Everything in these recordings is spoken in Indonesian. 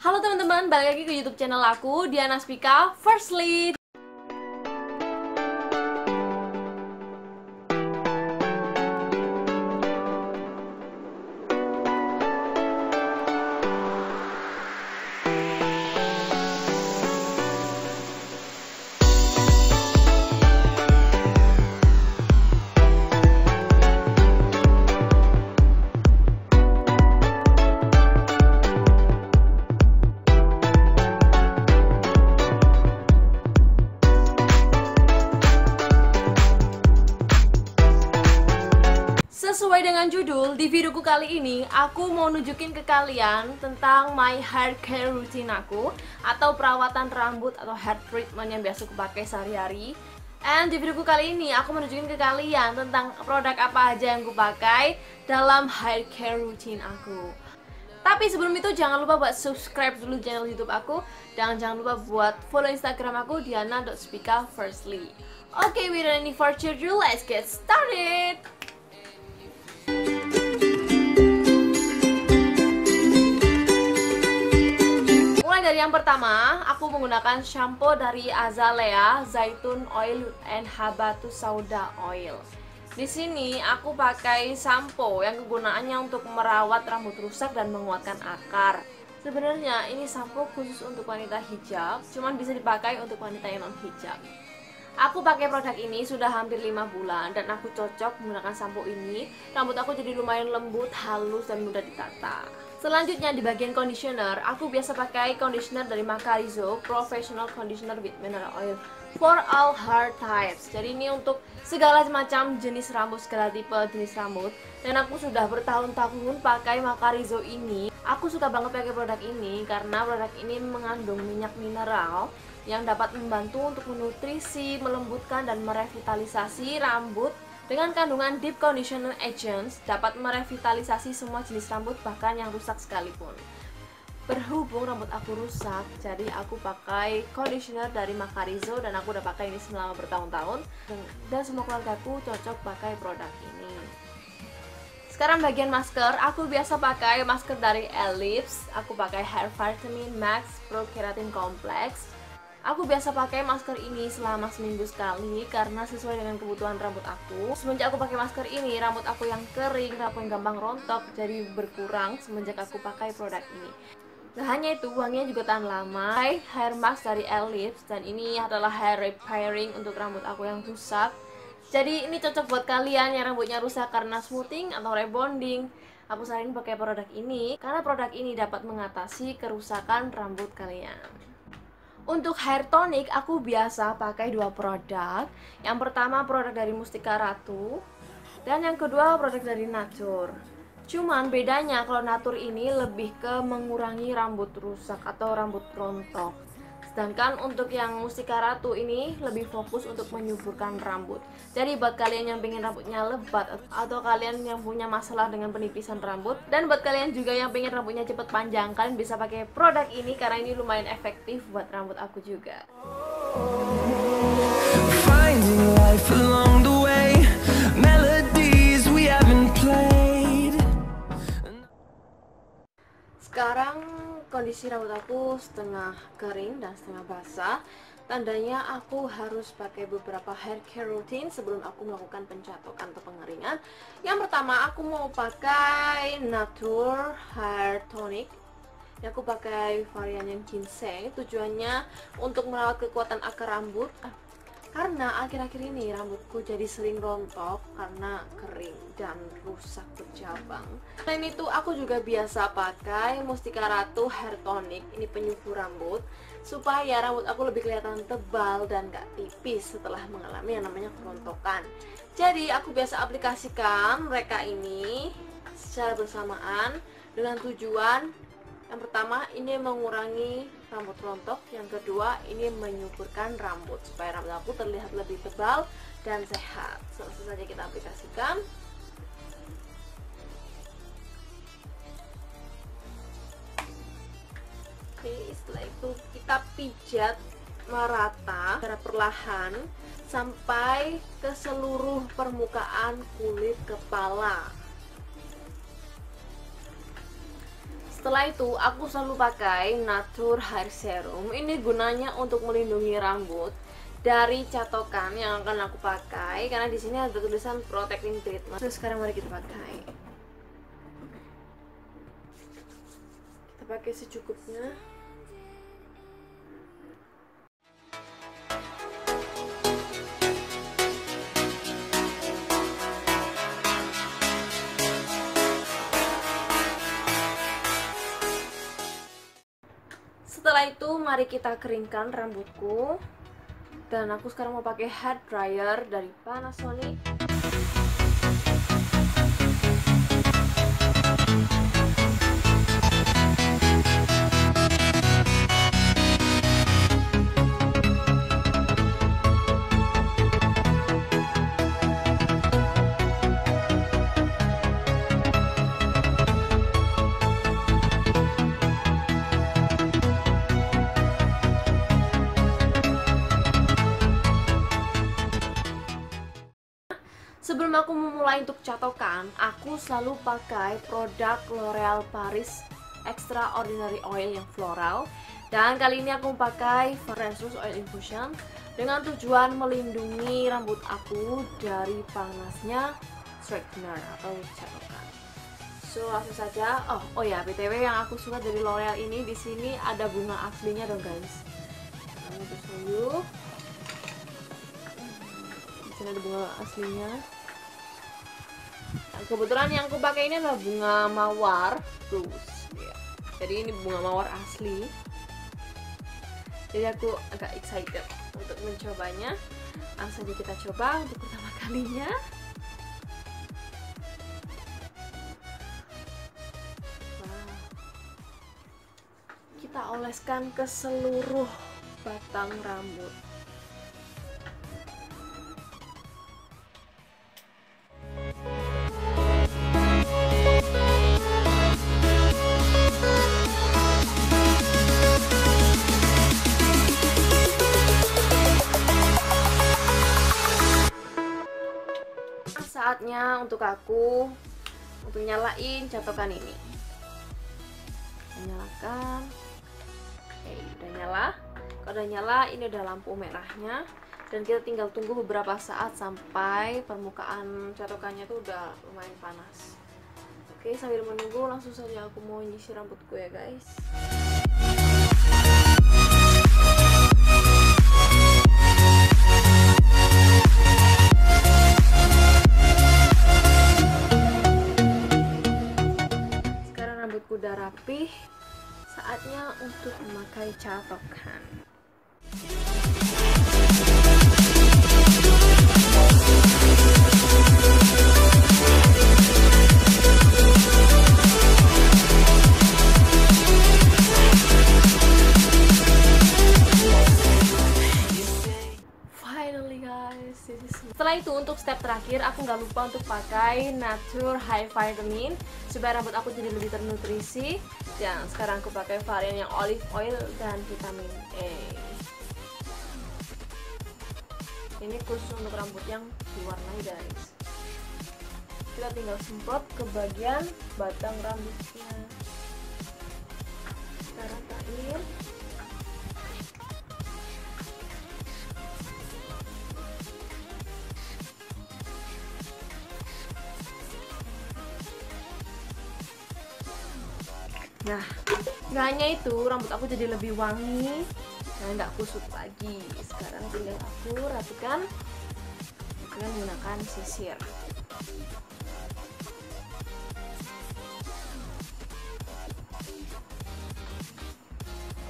Halo teman-teman, balik lagi ke YouTube channel aku, Diana Spika First Sesuai dengan judul, di videoku kali ini aku mau nunjukin ke kalian tentang my hair care routine aku atau perawatan rambut atau hair treatment yang biasa aku pakai sehari-hari. And di videoku kali ini aku mau nunjukin ke kalian tentang produk apa aja yang aku pakai dalam hair care routine aku. Tapi sebelum itu jangan lupa buat subscribe dulu channel YouTube aku dan jangan lupa buat follow Instagram aku diana.spika firstly. Oke, okay, without any further ado, let's get started. Mulai dari yang pertama, aku menggunakan shampoo dari Azalea Zaitun Oil and Habatus Sauda Oil. Di sini aku pakai sampo yang kegunaannya untuk merawat rambut rusak dan menguatkan akar. Sebenarnya ini sampo khusus untuk wanita hijab, cuman bisa dipakai untuk wanita yang non hijab. Aku pakai produk ini sudah hampir 5 bulan dan aku cocok menggunakan sampo ini. Rambut aku jadi lumayan lembut, halus dan mudah ditata. Selanjutnya di bagian conditioner, aku biasa pakai conditioner dari Macarizo Professional Conditioner with Mineral Oil for all hair types. Jadi ini untuk segala macam jenis rambut, segala tipe jenis rambut. Dan aku sudah bertahun-tahun pakai Macarizo ini. Aku suka banget pakai produk ini karena produk ini mengandung minyak mineral yang dapat membantu untuk menutrisi, melembutkan, dan merevitalisasi rambut dengan kandungan deep conditioner agents dapat merevitalisasi semua jenis rambut bahkan yang rusak sekalipun. Berhubung rambut aku rusak, jadi aku pakai conditioner dari Macarizo dan aku udah pakai ini selama bertahun-tahun dan semua keluargaku cocok pakai produk ini. Sekarang bagian masker, aku biasa pakai masker dari Ellipse, aku pakai Hair Vitamin Max Pro Keratin Complex Aku biasa pakai masker ini selama seminggu sekali karena sesuai dengan kebutuhan rambut aku. Semenjak aku pakai masker ini, rambut aku yang kering, rambut yang gampang rontok jadi berkurang semenjak aku pakai produk ini. Nah hanya itu, uangnya juga tahan lama. Hai, hair mask dari Ellipse dan ini adalah hair repairing untuk rambut aku yang rusak. Jadi ini cocok buat kalian yang rambutnya rusak karena smoothing atau rebonding. Aku saranin pakai produk ini karena produk ini dapat mengatasi kerusakan rambut kalian. Untuk hair tonic aku biasa pakai dua produk. Yang pertama produk dari Mustika Ratu dan yang kedua produk dari Natur. Cuman bedanya kalau Natur ini lebih ke mengurangi rambut rusak atau rambut rontok. Sedangkan untuk yang Mustika Ratu ini lebih fokus untuk menyuburkan rambut. Jadi buat kalian yang pengen rambutnya lebat atau kalian yang punya masalah dengan penipisan rambut dan buat kalian juga yang pengen rambutnya cepet panjang, kalian bisa pakai produk ini karena ini lumayan efektif buat rambut aku juga. Sekarang kondisi rambut aku setengah kering dan setengah basah. Tandanya aku harus pakai beberapa hair care routine sebelum aku melakukan pencatokan atau pengeringan. Yang pertama aku mau pakai Nature Hair Tonic. Ini aku pakai varian yang ginseng. Tujuannya untuk merawat kekuatan akar rambut. Karena akhir-akhir ini rambutku jadi sering rontok karena kering dan rusak bercabang Selain itu aku juga biasa pakai Mustika Ratu Hair Tonic. Ini penyubur rambut Supaya rambut aku lebih kelihatan tebal dan gak tipis setelah mengalami yang namanya kerontokan. Jadi aku biasa aplikasikan mereka ini secara bersamaan Dengan tujuan. Yang pertama ini mengurangi rambut rontok. Yang kedua ini menyuburkan rambut supaya rambut aku terlihat lebih tebal dan sehat. Langsung saja kita aplikasikan. Oke setelah itu kita pijat merata secara perlahan sampai ke seluruh permukaan kulit kepala setelah itu aku selalu pakai Nature Hair Serum. Ini gunanya untuk melindungi rambut dari catokan yang akan aku pakai karena di sini ada tulisan protecting treatment. Terus sekarang mari kita pakai. Kita pakai secukupnya mari kita keringkan rambutku. Dan aku sekarang mau pakai hair dryer dari Panasonic catokan, aku selalu pakai produk L'Oreal Paris Extraordinary Oil yang floral dan kali ini aku pakai Rose Oil Infusion dengan tujuan melindungi rambut aku dari panasnya straightener atau catokan. So langsung saja. Oh, oh ya, btw yang aku suka dari L'Oreal ini di sini ada bunga aslinya dong guys. Show you. Di sini ada bunga aslinya. Kebetulan yang aku pakai ini adalah bunga mawar rose. Ya. Jadi ini bunga mawar asli. Jadi aku agak excited untuk mencobanya. Langsung saja kita coba untuk pertama kalinya. Kita oleskan ke seluruh batang rambut. Saatnya untuk aku untuk nyalain catokan ini. Nyalakan. Oke udah nyala. Kalau udah nyala ini udah lampu merahnya. Dan kita tinggal tunggu beberapa saat sampai permukaan catokannya tuh udah lumayan panas. Oke sambil menunggu langsung saja aku mau nyisir rambutku ya guys saatnya untuk memakai catokan step terakhir aku nggak lupa untuk pakai Nature High Vitamin supaya rambut aku jadi lebih ternutrisi. Dan sekarang aku pakai varian yang olive oil dan vitamin E. Ini khusus untuk rambut yang diwarnai guys. Kita tinggal semprot ke bagian batang rambutnya. Sekarang terakhir Nah, nggak hanya itu, rambut aku jadi lebih wangi dan nggak kusut lagi. Sekarang tinggal aku rapikan dengan menggunakan sisir.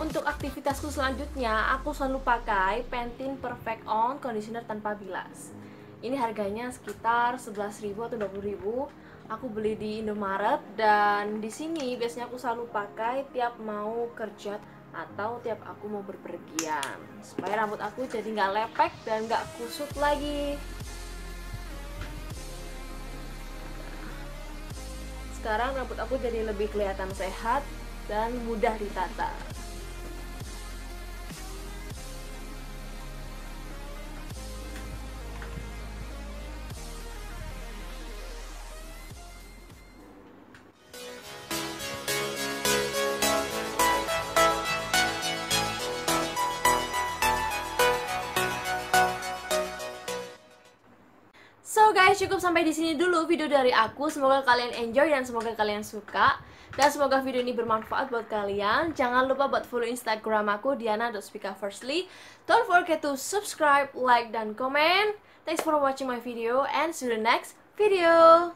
Untuk aktivitasku selanjutnya, aku selalu pakai Pantene Perfect On Conditioner tanpa bilas. Ini harganya sekitar 11.000 atau 20.000 aku beli di Indomaret dan di sini biasanya aku selalu pakai tiap mau kerja atau tiap aku mau berpergian. Supaya rambut aku jadi nggak lepek dan nggak kusut lagi. Sekarang rambut aku jadi lebih kelihatan sehat dan mudah ditata Guys, cukup sampai di sini dulu video dari aku. Semoga kalian enjoy dan semoga kalian suka. Dan semoga video ini bermanfaat buat kalian. Jangan lupa buat follow Instagram aku diana.speakafirstly. Don't forget to subscribe, like, dan comment. Thanks for watching my video and see you the next video.